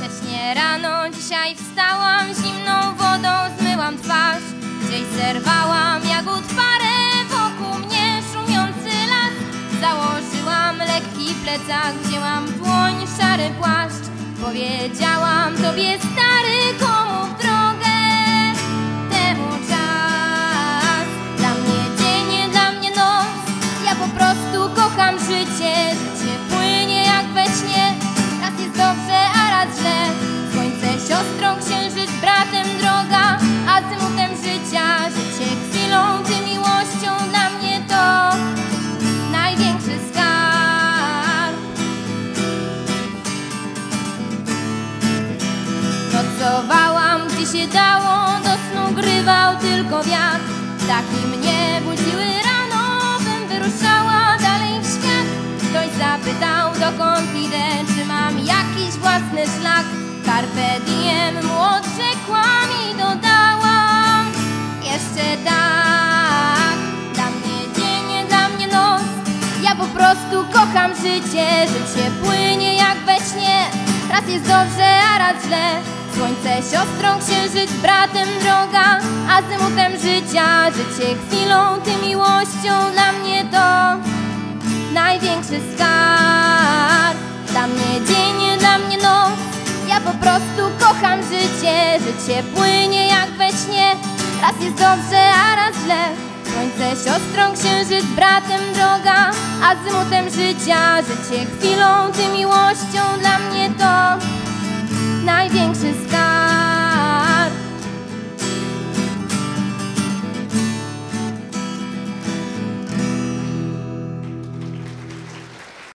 Wcześnie rano dzisiaj wstałam, zimną wodą zmyłam twarz. Gdzieś zerwałam jagód parę, wokół mnie szumiący las. Założyłam lekki plecak, wzięłam w dłoń szary płaszcz. Powiedziałam tobie stary, komu w drogę temu czas. Dla mnie dzień, dla mnie noc, ja po prostu kocham życie. Gdzie się dało, do snu grywał tylko wiatr. Ptaki mnie budziły rano, bym wyruszała dalej w świat. Ktoś zapytał, dokąd idę, czy mam jakiś własny szlak. Carpe diem mu odrzekłam i dodałam jeszcze tak. Dla mnie dzień, dla mnie noc, ja po prostu kocham życie. Życie płynie jak we śnie, raz jest dobrze, a raz źle. Słońce siostrą, księżyc bratem, droga, azymutem życia. Życie chwilą, ty miłością, dla mnie to największy skarb. Dla mnie dzień, dla mnie noc, ja po prostu kocham życie. Życie płynie jak we śnie, raz jest dobrze, a raz źle. Słońce siostrą, księżyc bratem, droga, azymutem życia. Życie chwilą, ty miłością, dla mnie to.